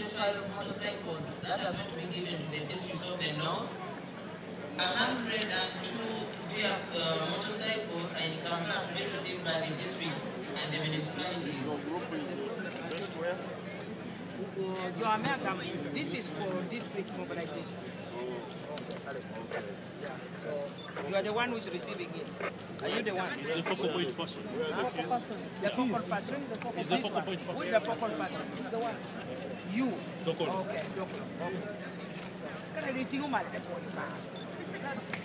25 motorcycles that are going to be given to the districts of the north. 102 vehicle, uh, motorcycles are in Kampala to be received by the district and the municipalities. Your American, this is for district mobilization. So you are the one who is receiving it. Are you the one? He's the focal point person. The focal person. He's the focal point Who person. is the focal person? The one. You. Doppel. Ok, doppel. Ok. Credici umane poi, ma.